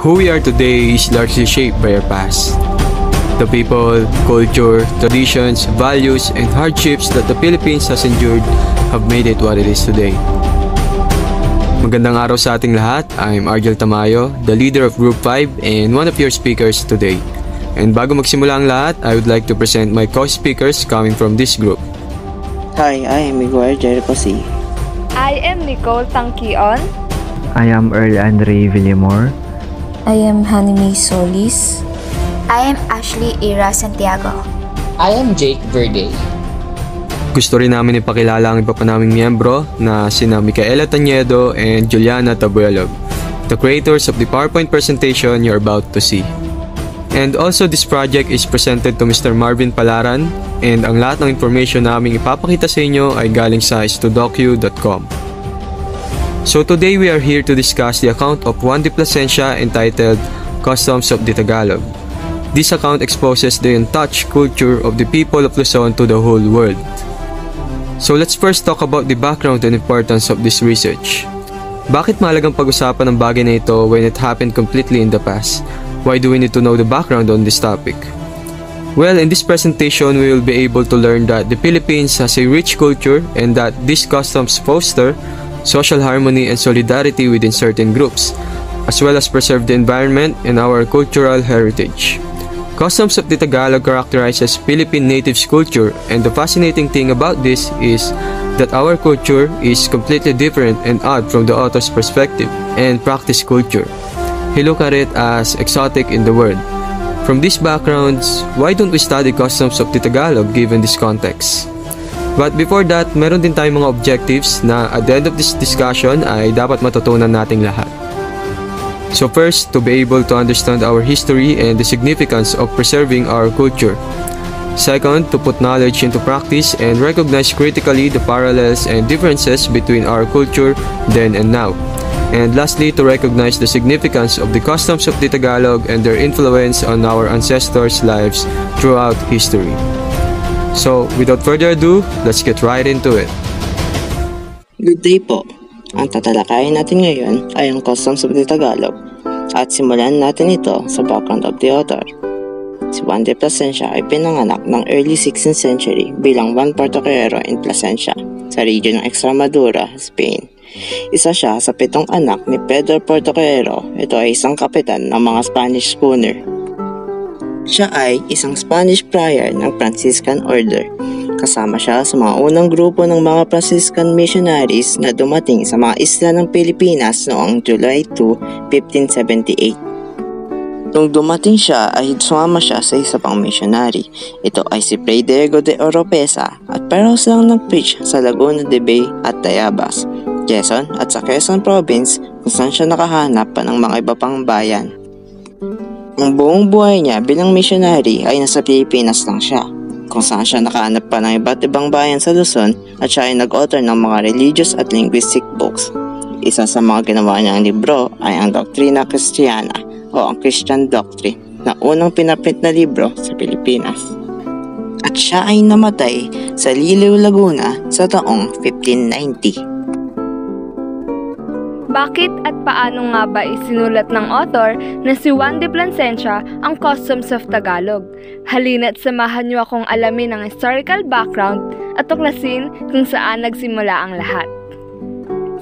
Who we are today is largely shaped by our past. The people, culture, traditions, values, and hardships that the Philippines has endured have made it what it is today. Magandang araw sa ating lahat. I'm Argel Tamayo, the leader of Group 5 and one of your speakers today. And bago magsimula ang lahat, I would like to present my co-speakers coming from this group. Hi, I am Miguel Jericho C. I am Nicole Tangkion. I am Earl Andre Villamor. I am Hanimi Solis. I am Ashley Ira Santiago. I am Jake Verde. Gusto rin namin ipakilala ang iba pa naming miyembro na sina Micaela Taniedo and Juliana Tabuelog, the creators of the PowerPoint presentation you're about to see. And also this project is presented to Mr. Marvin Palaran and ang lahat ng information naming ipapakita sa inyo ay galing sa studocu.com. So today we are here to discuss the account of Juan de Plasencia entitled Customs of the Tagalog. This account exposes the untouched culture of the people of Luzon to the whole world. So let's first talk about the background and importance of this research. Bakit mahalagang pag-usapan ang bagay na ito when it happened completely in the past? Why do we need to know the background on this topic? Well, in this presentation, we will be able to learn that the Philippines has a rich culture and that these customs foster social harmony and solidarity within certain groups, as well as preserve the environment and our cultural heritage. Customs of the Tagalog characterizes Philippine natives culture and the fascinating thing about this is that our culture is completely different and odd from the author's perspective and practice culture. He looked at it as exotic in the world. From these backgrounds, why don't we study customs of the Tagalog given this context? But before that, meron din tayong mga objectives na at the end of this discussion ay dapat matutunan nating lahat. So first, to be able to understand our history and the significance of preserving our culture. Second, to put knowledge into practice and recognize critically the parallels and differences between our culture then and now. And lastly, to recognize the significance of the customs of the Tagalog and their influence on our ancestors' lives throughout history. So, without further ado, let's get right into it. Good day po. Ang tatalakayin natin ngayon ay ang customs of the Tagalog at simulan natin ito sa background of the author. Si Juan de Plasencia ay pinanganak ng early 16th century bilang Juan Portoquero in Plasencia sa region ng Extremadura, Spain. Isa siya sa pitong anak ni Pedro Portoquero. Ito ay isang kapitan ng mga Spanish schooner. Siya ay isang Spanish friar ng Franciscan Order Kasama siya sa mga unang grupo ng mga Franciscan missionaries na dumating sa mga isla ng Pilipinas noong July 2, 1578. Nung dumating siya ay sumama siya sa isa pang missionary. Ito ay si Fray Diego de Oropesa at pero silang nag-preach sa Laguna de Bay at Tayabas, Quezon at sa Quezon Province kung saan siya nakahanap pa ng mga iba pang bayan. Ang buong buhay niya bilang missionary ay nasa Pilipinas lang siya kung saan siya nakahanap pa ng iba't ibang bayan sa Luzon at siya ay nag-author ng mga religious at linguistic books. Isa sa mga ginawa niyang libro ay ang Doctrina Christiana o ang Christian Doctrine na unang pinaprint na libro sa Pilipinas. At siya ay namatay sa Liliw, Laguna sa taong 1590. Bakit at paano nga ba isinulat ng author na si Juan de Plasencia ang Customs of Tagalog? Halina't samahan niyo akong alamin ang historical background at tuklasin kung saan nagsimula ang lahat.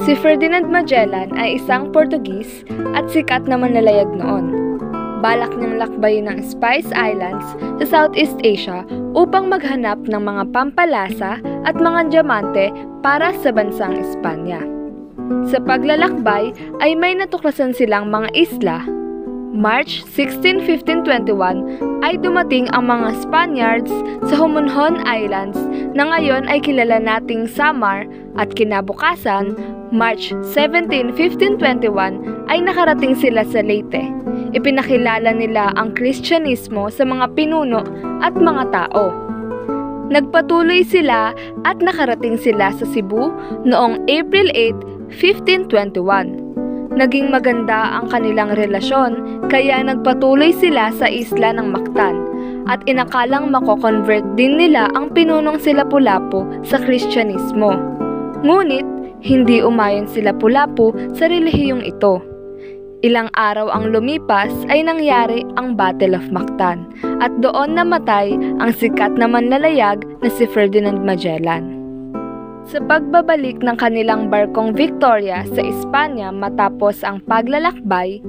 Si Ferdinand Magellan ay isang Portugis at sikat na manlalayag noon. Balak niyang lakbayin ang Spice Islands sa Southeast Asia upang maghanap ng mga pampalasa at mga diamante para sa bansang Espanya. Sa paglalakbay ay may natuklasan silang mga isla. March 16, 1521 ay dumating ang mga Spaniards sa Homonhon Islands na ngayon ay kilala nating Samar at kinabukasan, March 17, 1521 ay nakarating sila sa Leyte. Ipinakilala nila ang Kristyanismo sa mga pinuno at mga tao. Nagpatuloy sila at nakarating sila sa Cebu noong April 8, 1521. Naging maganda ang kanilang relasyon kaya nagpatuloy sila sa isla ng Mactan at inakalang mako-convert din nila ang pinunong sila Pulapo sa Kristyanismo. Ngunit, hindi umayon sila Pulapo sa relihiyong ito. Ilang araw ang lumipas ay nangyari ang Battle of Mactan at doon namatay ang sikat na manlalayag na si Ferdinand Magellan. Sa pagbabalik ng kanilang barkong Victoria sa Espanya matapos ang paglalakbay,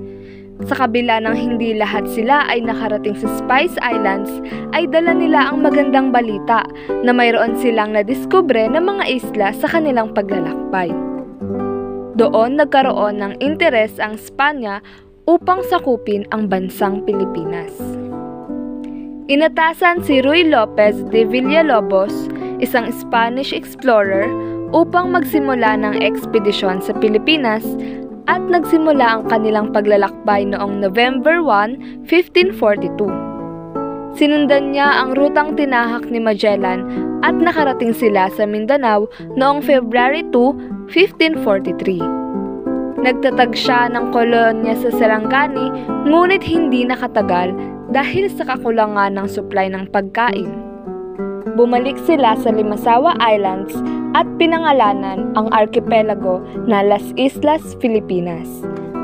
sa kabila ng hindi lahat sila ay nakarating sa Spice Islands, ay dala nila ang magandang balita na mayroon silang nadiskubre ng mga isla sa kanilang paglalakbay. Doon nagkaroon ng interes ang Spanya upang sakupin ang bansang Pilipinas. Inatasan si Ruy Lopez de Villalobos, isang Spanish explorer, upang magsimula ng ekspedisyon sa Pilipinas at nagsimula ang kanilang paglalakbay noong November 1, 1542. Sinundan niya ang rutang tinahak ni Magellan at nakarating sila sa Mindanao noong February 2, 1543. Nagtatag siya ng kolonya sa Sarangani ngunit hindi nakatagal dahil sa kakulangan ng supply ng pagkain. Bumalik sila sa Limasawa Islands at pinangalanan ang archipelago na Las Islas Filipinas,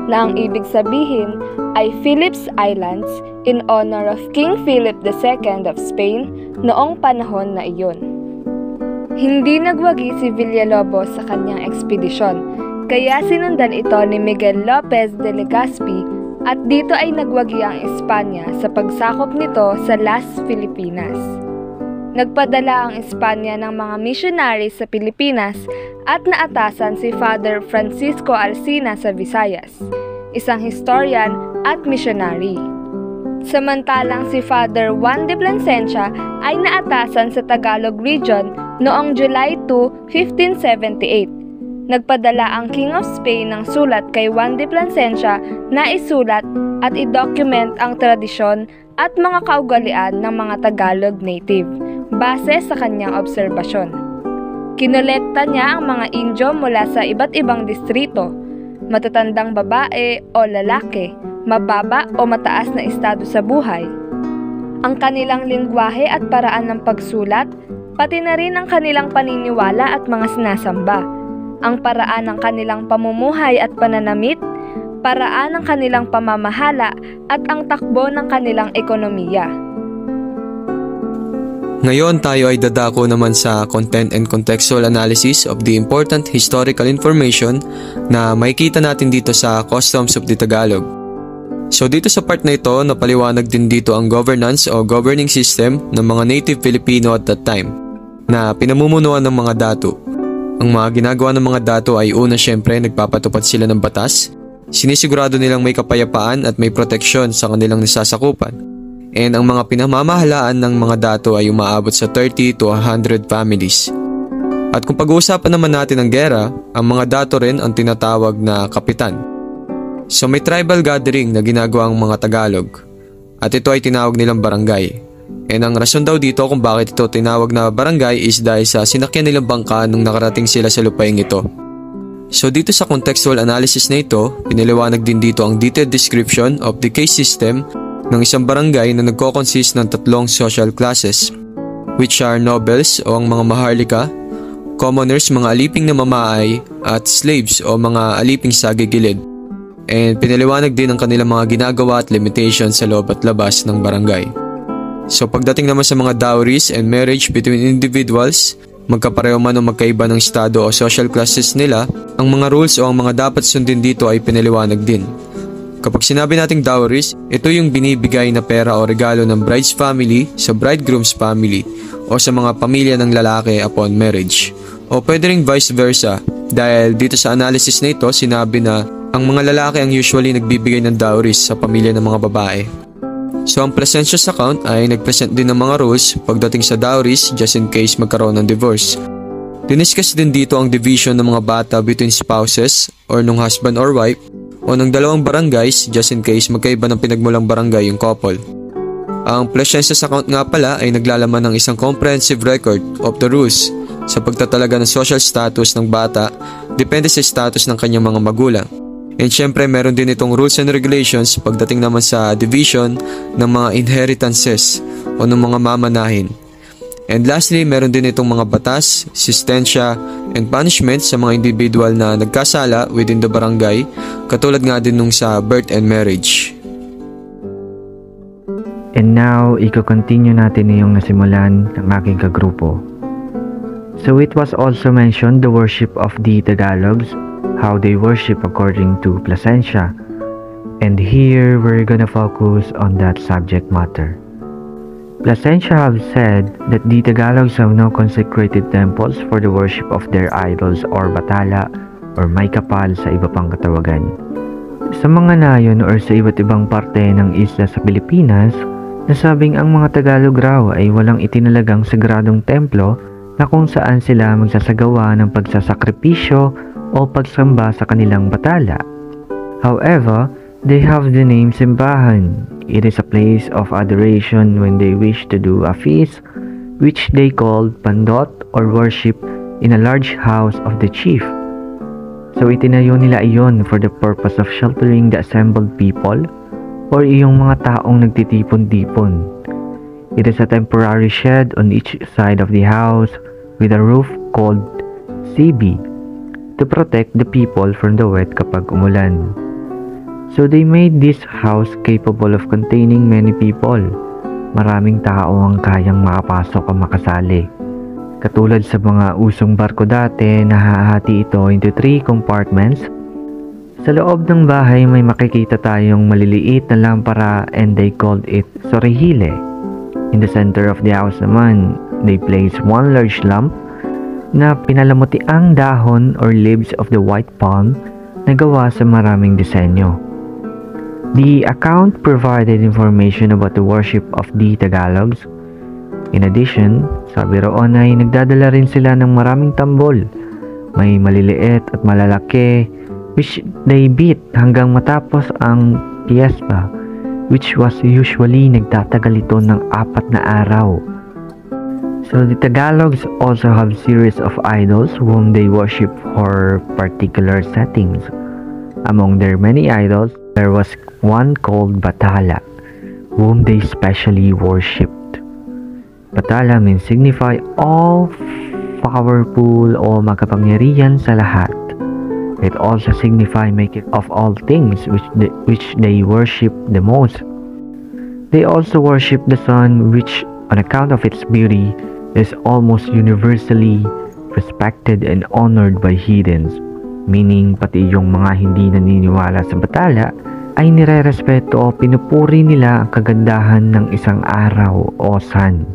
na ang ibig sabihin ay Philip's Islands in honor of King Philip II of Spain noong panahon na iyon. Hindi nagwagi si Villalobos sa kanyang ekspedisyon, kaya sinundan ito ni Miguel Lopez de Legazpi at dito ay nagwagi ang Espanya sa pagsakop nito sa Las Filipinas. Nagpadala ang Espanya ng mga missionaries sa Pilipinas at naatasan si Father Francisco Alcina sa Visayas, isang historian at missionary. Samantalang si Father Juan de Plasencia ay naatasan sa Tagalog region noong July 2, 1578. Nagpadala ang King of Spain ng sulat kay Juan de Plasencia na isulat at i-document ang tradisyon at mga kaugalian ng mga Tagalog native base sa kanyang obserbasyon. Kinolekta niya ang mga Indio mula sa iba't ibang distrito, matatandang babae o lalaki, mababa o mataas na estado sa buhay. Ang kanilang lingwahe at paraan ng pagsulat, pati na rin ang kanilang paniniwala at mga sinasamba, ang paraan ng kanilang pamumuhay at pananamit, paraan ng kanilang pamamahala at ang takbo ng kanilang ekonomiya. Ngayon tayo ay dadako naman sa content and contextual analysis of the important historical information na makikita natin dito sa Customs of the Tagalog. So dito sa part na ito, napaliwanag din dito ang governance o governing system ng mga native Filipino at that time na pinamumunuan ng mga dato. Ang mga ginagawa ng mga dato ay una syempre nagpapatupad sila ng batas, sinisigurado nilang may kapayapaan at may proteksyon sa kanilang nasasakupan. And ang mga pinamamahalaan ng mga dato ay umaabot sa 30 to 100 families. At kung pag-uusapan naman natin ang gera, ang mga dato rin ang tinatawag na kapitan So may tribal gathering na ginagawa ang mga Tagalog at ito ay tinawag nilang barangay. And ang rason daw dito kung bakit ito tinawag na barangay is dahil sa sinakyan nilang bangka nung nakarating sila sa lupaing ito. So dito sa contextual analysis na ito, piniliwanag din dito ang detailed description of the case system ng isang barangay na nagko-consist ng tatlong social classes which are nobles o ang mga maharlika, commoners mga aliping na mamaay at slaves o mga aliping sa gigilid and pinaliwanag din ang kanilang mga ginagawa at limitations sa loob at labas ng barangay. So pagdating naman sa mga dowries and marriage between individuals, magkapareho man o magkaiba ng estado o social classes nila, ang mga rules o ang mga dapat sundin dito ay pinaliwanag din. Kapag sinabi nating dowries, ito yung binibigay na pera o regalo ng bride's family sa bridegroom's family o sa mga pamilya ng lalaki upon marriage. O pwede ring vice versa dahil dito sa analysis na ito sinabi na ang mga lalaki ang usually nagbibigay ng dowries sa pamilya ng mga babae. So ang Placentious account ay nagpresent din ng mga rules pagdating sa dowries just in case magkaroon ng divorce. Diniscuss din dito ang division ng mga bata between spouses or nung husband or wife o ng dalawang barangays just in case magkaiba ng pinagmulang barangay yung couple. Ang Placentious account nga pala ay naglalaman ng isang comprehensive record of the rules sa pagtatalaga ng social status ng bata depende sa status ng kanyang mga magulang. And syempre meron din itong rules and regulations pagdating naman sa division ng mga inheritances o ng mga mamanahin. And lastly, meron din itong mga batas, sistensya, and punishment sa mga individual na nagkasala within the barangay, katulad nga din nung sa birth and marriage. And now, iko-continue natin yung nasimulan ng aking kagrupo. So it was also mentioned the worship of the Tagalogs, how they worship according to Placencia. And here, we're gonna focus on that subject matter. Placencia have said that the Tagalogs have no consecrated temples for the worship of their idols or batala or may kapal sa iba pang katawagan. Sa mga nayon or sa iba't ibang parte ng isla sa Pilipinas, nasabing ang mga Tagalog raw ay walang itinalagang sagradong templo na kung saan sila magsasagawa ng pagsasakripisyo o pagsamba sa kanilang batala. However, they have the name simbahan. It is a place of adoration when they wish to do a feast, which they called pandot or worship in a large house of the chief. So itinayo nila iyon for the purpose of sheltering the assembled people or iyong mga taong nagtitipon-tipon. It is a temporary shed on each side of the house with a roof called sibi to protect the people from the wet kapag umulan. So they made this house capable of containing many people. Maraming tao ang kayang makapasok o makasali. Katulad sa mga usong barko dati, nahahati ito into three compartments. Sa loob ng bahay may makikita tayong maliliit na lampara and they called it sorihile. In the center of the house naman, they placed one large lamp na pinalamuti ang dahon or leaves of the white palm na gawa sa maraming disenyo. The account provided information about the worship of the Tagalogs. In addition, sabi roon ay nagdadala rin sila ng maraming tambol. May maliliit at malalaki which they beat hanggang matapos ang fiesta which was usually nagtatagal ito ng apat na araw. So the Tagalogs also have series of idols whom they worship for particular settings. Among their many idols, there was one called Batala, whom they specially worshipped. Batala means signify all powerful o makapangyarihan sa lahat. It also signify make it of all things which they, which they worship the most. They also worship the sun which on account of its beauty is almost universally respected and honored by heathens. Meaning pati yung mga hindi naniniwala sa batala ay nire-respeto o pinupuri nila ang kagandahan ng isang araw o sun.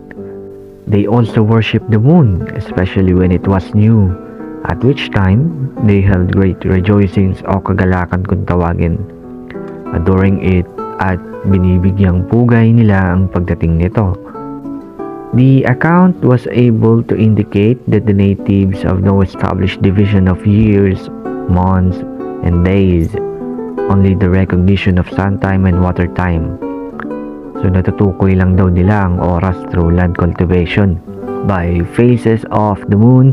They also worship the moon, especially when it was new, at which time they held great rejoicings o kagalakan kung tawagin, adoring it at binibigyang pugay nila ang pagdating nito. The account was able to indicate that the natives have no established division of years, months, and days, only the recognition of sun time and water time. So natutukoy lang daw nila ang oras through land cultivation by phases of the moon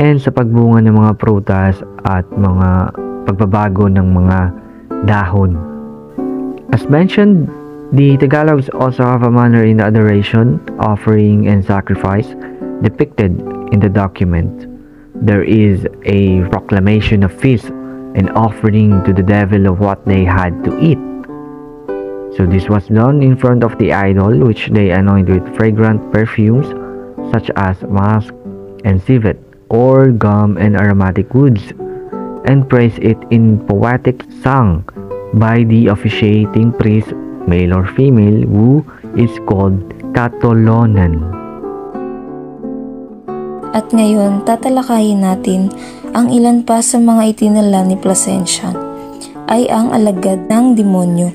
and sa pagbunga ng mga prutas at mga pagbabago ng mga dahon. As mentioned, the Tagalogs also have a manner in adoration, offering, and sacrifice depicted in the document. There is a proclamation of feast and offering to the devil of what they had to eat. So this was done in front of the idol which they anoint with fragrant perfumes such as musk and civet or gum and aromatic woods and praise it in poetic song by the officiating priest male or female who is called katolonan. At ngayon, tatalakayin natin ang ilan pa sa mga itinala ni Placencia ay ang alagad ng demonyo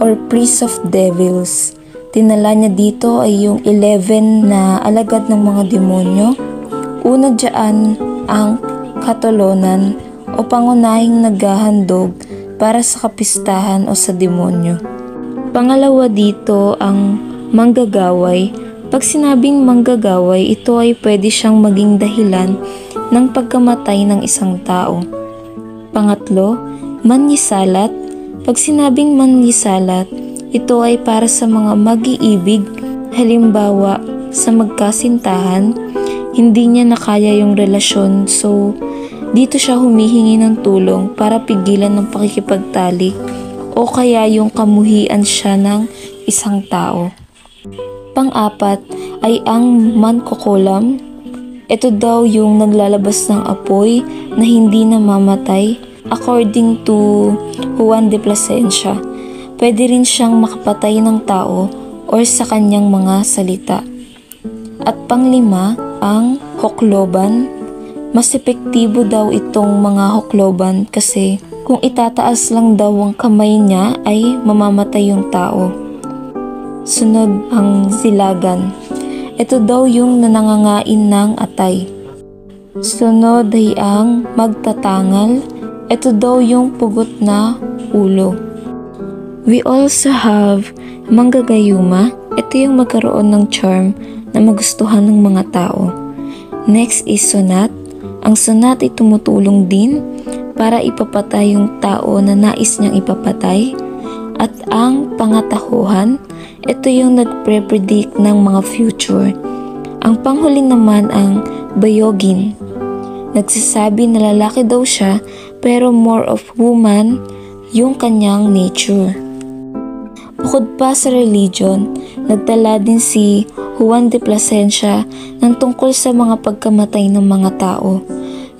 or priest of devils. Tinala niya dito ay yung 11 na alagad ng mga demonyo. Una dyan ang katolonan o pangunahing naghahandog para sa kapistahan o sa demonyo. Pangalawa dito ang manggagaway. Pag sinabing manggagaway, ito ay pwede siyang maging dahilan ng pagkamatay ng isang tao. Pangatlo, manyisalat. Pag sinabing manyisalat, ito ay para sa mga mag-iibig, halimbawa sa magkasintahan, hindi niya nakaya yung relasyon so dito siya humihingi ng tulong para pigilan ng pakikipagtalik o kaya yung kamuhian siya ng isang tao. Pang-apat ay ang mankokolam. Ito daw yung naglalabas ng apoy na hindi namamatay according to Juan de Plasencia. Pwede rin siyang makapatay ng tao or sa kanyang mga salita. At panglima, ang hokloban. Mas epektibo daw itong mga hokloban kasi kung itataas lang daw ang kamay niya ay mamamatay yung tao. Sunod ang silagan. Ito daw yung nanangangain ng atay. Sunod ay ang magtatangal. Ito daw yung pugot na ulo. We also have manggagayuma. Ito yung magkaroon ng charm na magustuhan ng mga tao. Next is sunat. Ang sunat ay tumutulong din para ipapatay yung tao na nais niyang ipapatay. At ang pangatahuhan, ito yung nagpre-predict ng mga future. Ang panghuli naman ang bayogin. Nagsasabi na lalaki daw siya pero more of woman yung kanyang nature. Bukod pa sa religion, nagtala din si Juan de Plasencia ng tungkol sa mga pagkamatay ng mga tao.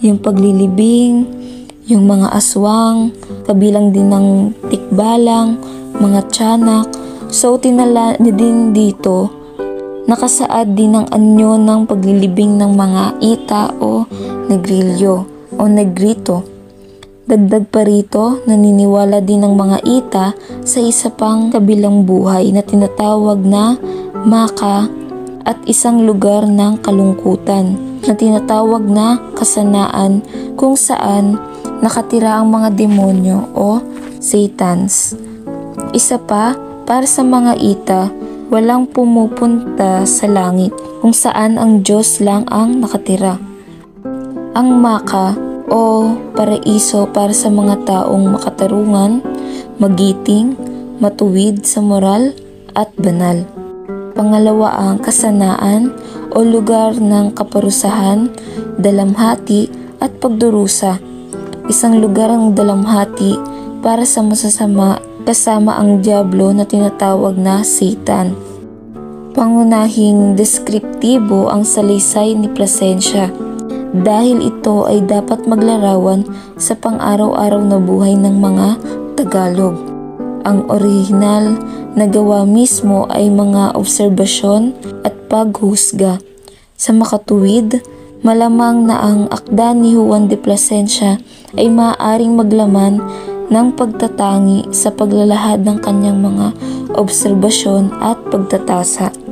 Yung paglilibing, yung mga aswang, kabilang din ng tikbalang, mga tiyanak. So tinala din dito, nakasaad din ng anyo ng paglilibing ng mga ita o negrilyo o negrito. Dagdag pa rito, naniniwala din ng mga ita sa isa pang kabilang buhay na tinatawag na maka at isang lugar ng kalungkutan na tinatawag na kasanaan kung saan nakatira ang mga demonyo o satans. Isa pa, para sa mga ita, walang pumupunta sa langit kung saan ang Diyos lang ang nakatira. Ang maka o paraiso para sa mga taong makatarungan, magiting, matuwid sa moral at banal. Pangalawa ang kasanaan o lugar ng kaparusahan, dalamhati at pagdurusa. Isang lugar ang dalamhati para sa masasama kasama ang Diablo na tinatawag na Satan. Pangunahing deskriptibo ang salaysay ni Plasencia dahil ito ay dapat maglarawan sa pang-araw-araw na buhay ng mga Tagalog. Ang orihinal na gawa mismo ay mga obserbasyon at paghusga. Sa makatuwid, malamang na ang akda ni Juan de Plasencia ay maaaring maglaman ng pagtatangi sa paglalahad ng kanyang mga obserbasyon at pagtatasa.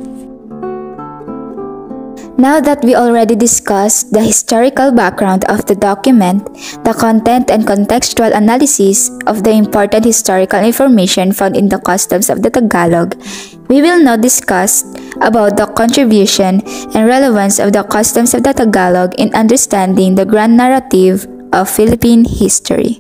Now that we already discussed the historical background of the document, the content and contextual analysis of the important historical information found in the customs of the Tagalog, we will now discuss about the contribution and relevance of the customs of the Tagalog in understanding the grand narrative of Philippine history.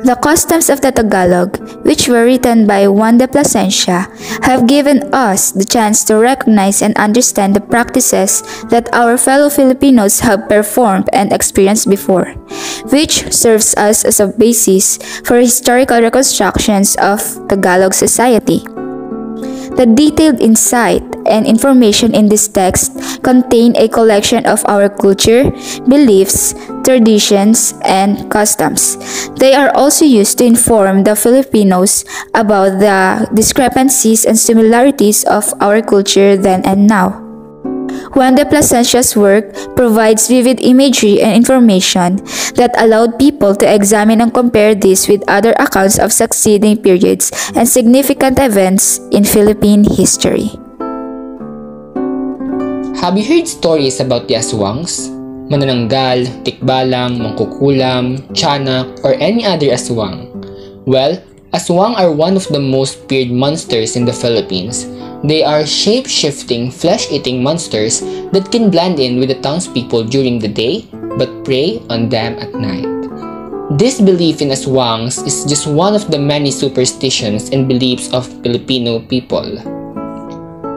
The customs of the Tagalog, which were written by Juan de Plasencia, have given us the chance to recognize and understand the practices that our fellow Filipinos have performed and experienced before, which serves us as a basis for historical reconstructions of Tagalog society. The detailed insight and information in this text contain a collection of our culture, beliefs, traditions, and customs. They are also used to inform the Filipinos about the discrepancies and similarities of our culture then and now. Juan de Plasencia's work provides vivid imagery and information that allowed people to examine and compare this with other accounts of succeeding periods and significant events in Philippine history. Have you heard stories about the aswangs? Manananggal, tikbalang, mangkukulam, tiyanak, or any other aswang? Well, aswang are one of the most feared monsters in the Philippines. They are shape-shifting, flesh-eating monsters that can blend in with the townspeople during the day but prey on them at night. This belief in aswangs is just one of the many superstitions and beliefs of Filipino people.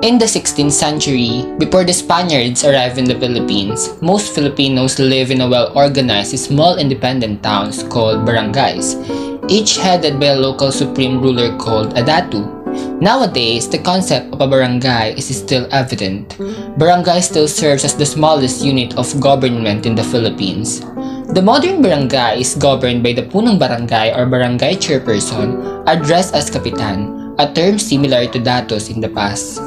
In the 16th century, before the Spaniards arrived in the Philippines, most Filipinos live in a well-organized small independent towns called barangays, each headed by a local supreme ruler called a datu. Nowadays, the concept of a barangay is still evident. Barangay still serves as the smallest unit of government in the Philippines. The modern barangay is governed by the punong barangay or barangay chairperson, addressed as kapitan, a term similar to datos in the past.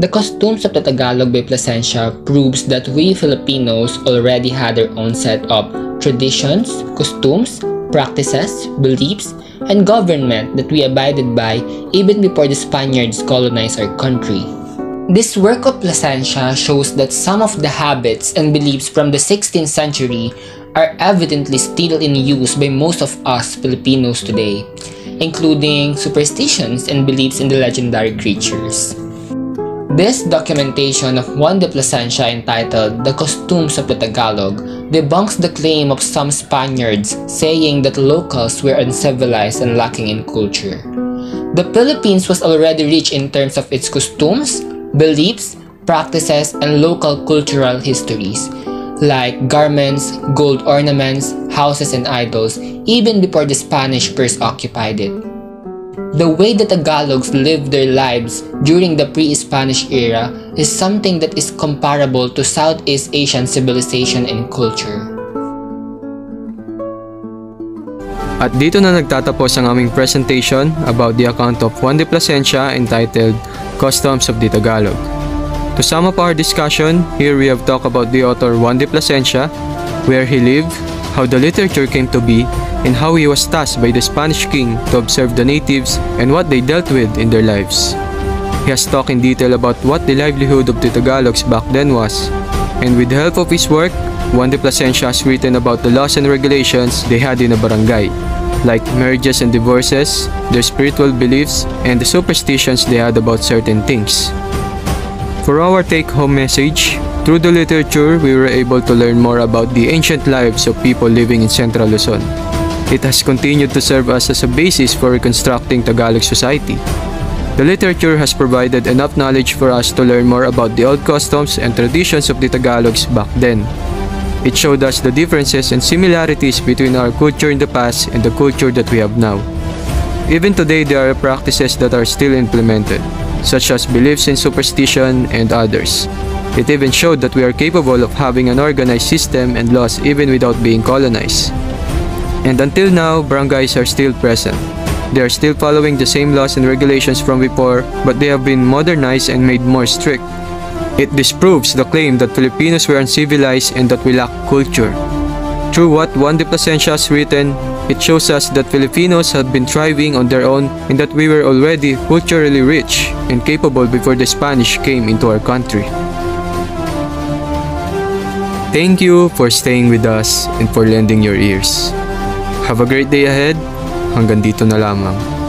The costumes of the Tagalog by Plasencia proves that we Filipinos already had our own set of traditions, costumes, practices, beliefs, and government that we abided by even before the Spaniards colonized our country. This work of Plasencia shows that some of the habits and beliefs from the 16th century are evidently still in use by most of us Filipinos today, including superstitions and beliefs in the legendary creatures. This documentation of Juan de Plasencia entitled The Costumes of the Tagalog debunks the claim of some Spaniards saying that locals were uncivilized and lacking in culture. The Philippines was already rich in terms of its costumes, beliefs, practices, and local cultural histories, like garments, gold ornaments, houses, and idols, even before the Spanish first occupied it. The way the Tagalogs lived their lives during the pre-Spanish era is something that is comparable to Southeast Asian civilization and culture. At dito na nagtatapos ang aming presentation about the account of Juan de Plasencia entitled Customs of the Tagalog. To sum up our discussion, here we have talked about the author Juan de Plasencia, where he lived, how the literature came to be, and how he was tasked by the Spanish king to observe the natives and what they dealt with in their lives. He has talked in detail about what the livelihood of the Tagalogs back then was, and with the help of his work, Juan de Plasencia has written about the laws and regulations they had in a barangay, like marriages and divorces, their spiritual beliefs, and the superstitions they had about certain things. For our take-home message, through the literature, we were able to learn more about the ancient lives of people living in Central Luzon. It has continued to serve us as a basis for reconstructing Tagalog society. The literature has provided enough knowledge for us to learn more about the old customs and traditions of the Tagalogs back then. It showed us the differences and similarities between our culture in the past and the culture that we have now. Even today, there are practices that are still implemented, such as beliefs in superstition and others. It even showed that we are capable of having an organized system and laws even without being colonized. And until now, barangays are still present. They are still following the same laws and regulations from before, but they have been modernized and made more strict. It disproves the claim that Filipinos were uncivilized and that we lack culture. Through what Juan de Plasencia has written, it shows us that Filipinos had been thriving on their own and that we were already culturally rich and capable before the Spanish came into our country. Thank you for staying with us and for lending your ears. Have a great day ahead. Hanggang dito na lamang.